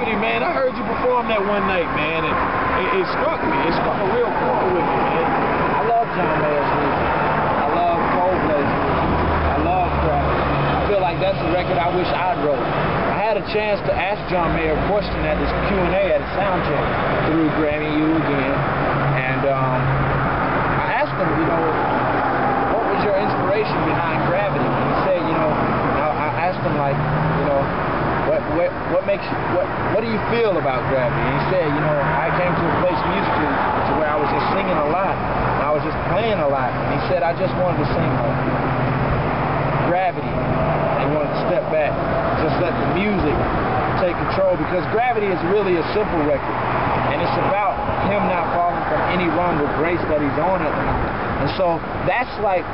Gravity, man, I heard you perform that one night, man, and it, it struck me. It struck a real chord with me, man. I love John Mayer's music. I love Coldplay's music. I love Gravity. I feel like that's the record I wish I'd wrote. I had a chance to ask John Mayer a question at this Q&A at a sound check through Grammy U again, and um, I asked him, you know, what was your inspiration behind Gravity? And he said, you know, I, I asked him like, what what makes what what do you feel about gravity? And he said, you know, I came to a place musically to where I was just singing a lot. I was just playing a lot. And he said I just wanted to sing like gravity. And he wanted to step back. Just let the music take control because gravity is really a simple record. And it's about him not falling from any rung of grace that he's on at the moment. And so that's like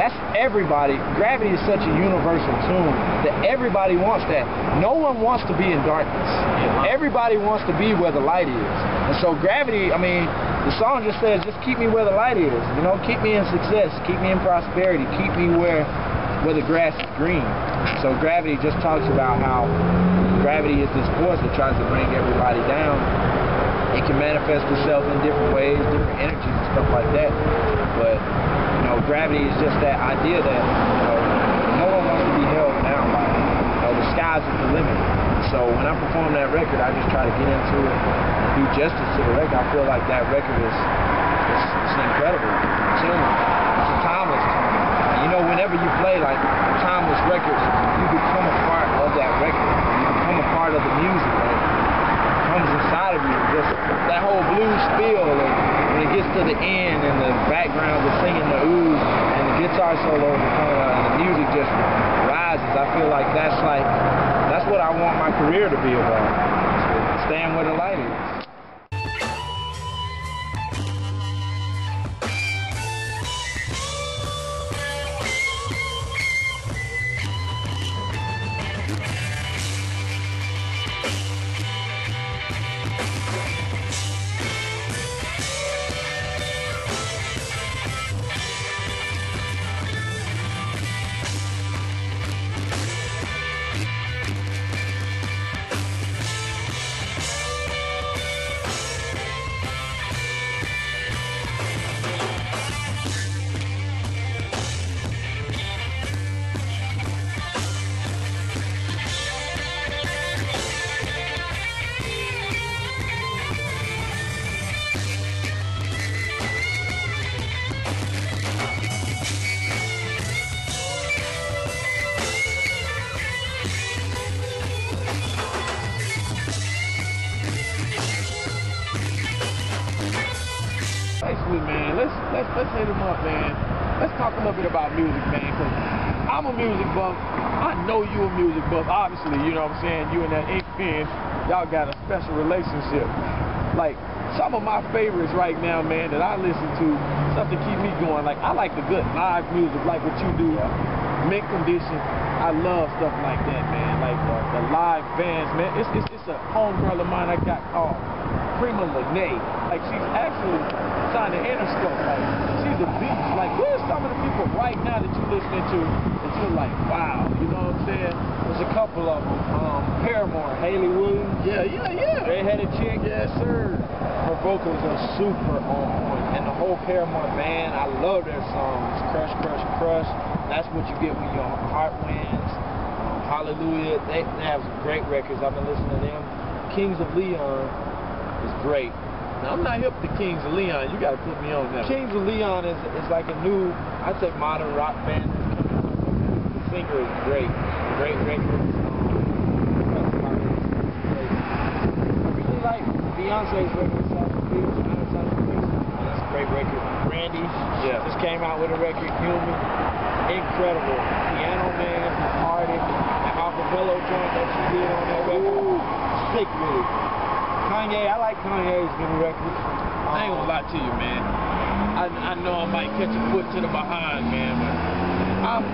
that's everybody. Gravity is such a universal tune that everybody wants that. No one wants to be in darkness. Everybody wants to be where the light is. And so gravity, I mean, the song just says, just keep me where the light is. You know, keep me in success, keep me in prosperity, keep me where where the grass is green. So gravity just talks about how gravity is this force that tries to bring everybody down. It can manifest itself in different ways, different energies and stuff like that. But you know, gravity is just that idea that you know, no one wants to be held down by it. You know, the sky's the limit. So when I perform that record, I just try to get into it do justice to the record. I feel like that record is it's, it's an incredible tune. It's a timeless tune. You know, whenever you play like timeless records, you become a part of that record. You become a part of the music. And it comes inside of you. Just that whole blues feel. And when it gets to the end and the background is singing the ooze and the guitar solos coming out and the music just rises, I feel like that's like that's what I want my career to be about. Staying where the light is. Man, let's let's let's hit him up, man. Let's talk a little bit about music, man, because I'm a music buff. I know you a music buff, obviously. You know what I'm saying? You and that ink pen, y'all got a special relationship. Like some of my favorites right now, man, that I listen to, stuff to keep me going. Like I like the good live music, like what you do. Mint condition. I love stuff like that, man. Like uh, the live bands, man. It's, it's it's a homegirl of mine I got called Prima Lene. Like she's actually signed to Interscope. Like she's a beast. Like who are some of the people right now that you're listening to that you're like, wow, you know what I'm saying? There's a couple of them. Um, Paramore, Hayley Williams. Yeah, yeah, yeah. Redheaded chick. Yes, sir. Her vocals are super on point. And the whole Paramore band, I love their songs. Crush, Crush, Crush. That's what you get when your heart wins. Um, Hallelujah. They, they have some great records. I've been listening to them. Kings of Leon is great. Now, I'm not hip to Kings of Leon. You got to put me on that. Kings of Leon is, is like a new, I'd say modern rock band that's coming out. The singer is great. Great records. Um, I really like Beyonce's record, South of Beach, Outside of That's a great record. Brandy Yeah. just came out with a record, Human. Incredible. Piano Man, Hardy, the acapella joint that she did on that record. Sick it. Kanye, I like Kanye's new records. I ain't gonna lie to you, man. I, I know I might catch a foot to the behind, man, but Um,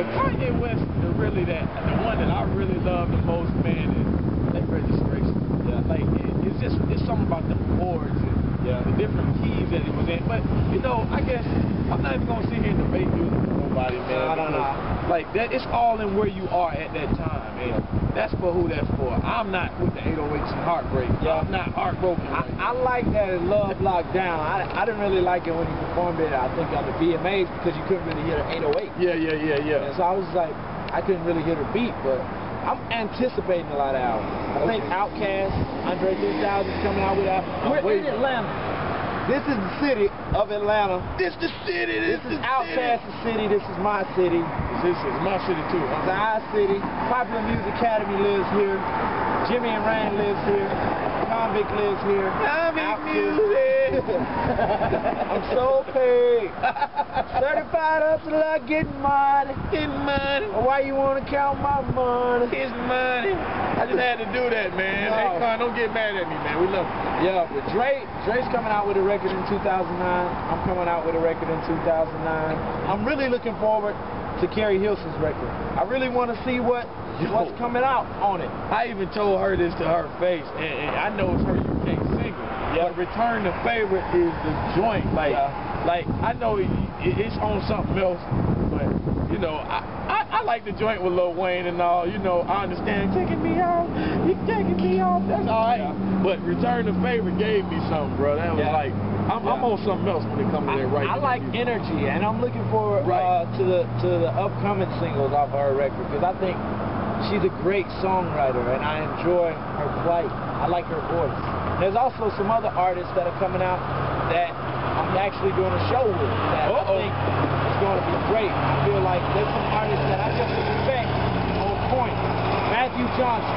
the Kanye West, the really that, the one that I really love the most, man, is that registration. Yeah, like it, it's just it's something about the chords and Yeah. The different keys that he was in. But you know, I guess I'm not even gonna sit here and debate music with nobody, man. No, no, no. Like that, it's all in where you are at that time, and that's for who that's for. I'm not with the 808s and heartbreak. Yeah. I'm not heartbroken. I, right I like that in Love Locked Down. I, I didn't really like it when he performed it, I think, on the VMAs because you couldn't really hear the 808. yeah, yeah, yeah, yeah. And so I was like, I couldn't really hear the beat, but I'm anticipating a lot of albums. I think Outkast, Andre 3000 is coming out with that. We're in. Atlanta. This is the city of Atlanta. This is the city. This This, is the Outkast's city. This is my city. City. This is my city too. It's our city. Popular Music Academy lives here. Jimmy and Rand lives here. Konvict lives here. Konvict Muzik. I'm so paid. Certified up till I get money. Get money. Why you wanna count my money? His money. I just had to do that, man. No. Hey, Con, don't get mad at me, man. We love you. Yeah, but Dre, Dre's coming out with a record in 2009. I'm coming out with a record in 2009. I'm really looking forward to Keri Hilson's record. I really want to see what Yo. what's coming out on it. I even told her this to her face, and, and I know it's her Yeah. But Return the favor is the joint. Like, Yeah. like I know it, it, it's on something else, but you know, I, I, I like the joint with Lil Wayne and all. You know, I understand taking me off, you taking me off. That's all right. Yeah. But Return the favor gave me something, bro. That was Yeah. like, I'm, I'm on something else when it comes to that right. I like energy, and I'm looking forward Right. uh, to the to the upcoming singles off her record because I think she's a great songwriter, and I enjoy her plight. I like her voice. There's also some other artists that are coming out that I'm actually doing a show with that Uh-oh. I think is going to be great. I feel like there's some artists that I just respect on point. Matthew Johnson,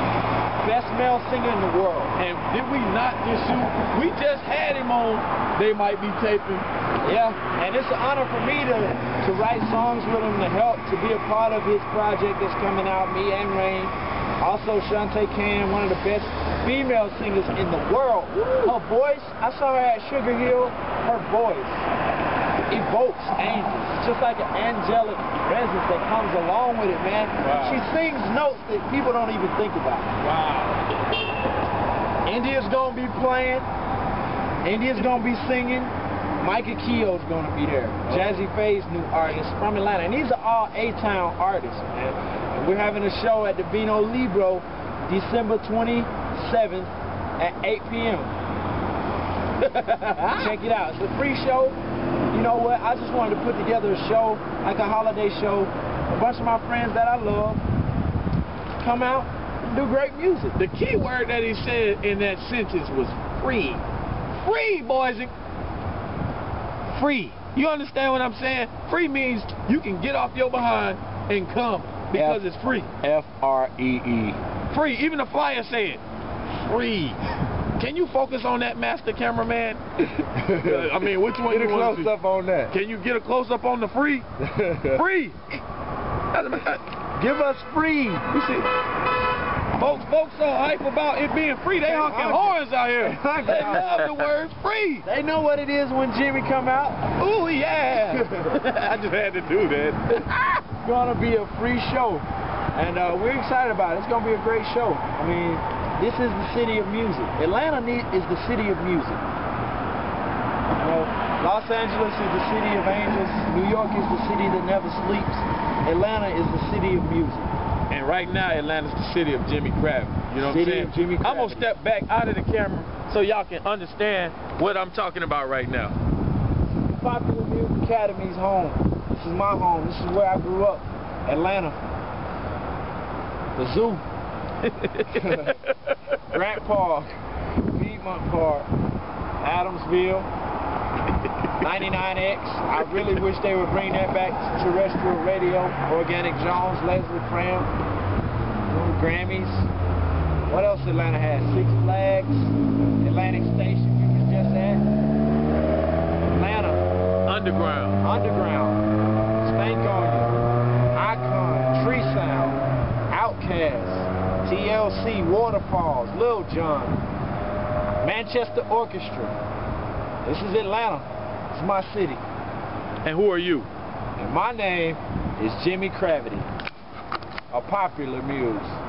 best male singer in the world. And did we not just shoot? We just had him on. They might be taping. Yeah, and it's an honor for me to to write songs with him to help to be a part of his project that's coming out. Me and Rain, also Shantae Can, one of the best female singers in the world. Her voice, I saw her at Sugar Hill. Her voice evokes angels, It's just like an angelic presence that comes along with it, man. Wow. She sings notes that people don't even think about. Wow. India's gonna be playing. India's gonna be singing. Micah Keogh's gonna be there. Jazzy Faye's new artist from Atlanta. And these are all A-Town artists, man. And we're having a show at the Vino Libro December 27th at 8 p.m. Check it out. It's a free show. You know what? I just wanted to put together a show, like a holiday show. A bunch of my friends that I love come out and do great music. The key word that he said in that sentence was free. Free, boys. Free. You understand what I'm saying? Free means you can get off your behind and come because Yeah. it's free. F R E E. Free. Even the flyer said free. Can you focus on that master cameraman? I mean, which one Get a you want close to up on that. Can you get a close up on the free? Free. Give us free. You see, folks, folks so hype about it being free, they They honking honking. horns out here. They love the word free. They know what it is when Jimi come out. Ooh, yeah. I just had to do that. Gonna be a free show, and uh, we're excited about it. It's gonna be a great show. I mean, this is the city of music. Atlanta need, is the city of music. You know, Los Angeles is the city of angels. New York is the city that never sleeps. Atlanta is the city of music. And right now, Atlanta's the city of Jimi Crabb. You know what City I'm of saying? Jimi I'm gonna step back out of the camera so y'all can understand what I'm talking about right now. Academy's home. This is my home. This is where I grew up. Atlanta. The zoo. Grant Park. Piedmont Park. Adamsville. 99X. I really wish they would bring that back to terrestrial radio. Organic Jones, Leslie Fram. Grammys. What else Atlanta has? Six Flags. Atlantic Station you was just at. Atlanta. Underground. Underground, Spank on You, Icon, Tree Sound, Outkast, TLC, Waterfalls, Lil Jon, Manchester Orchestra. This is Atlanta. It's my city. And who are you? And my name is Jimi Cravity, a popular muse.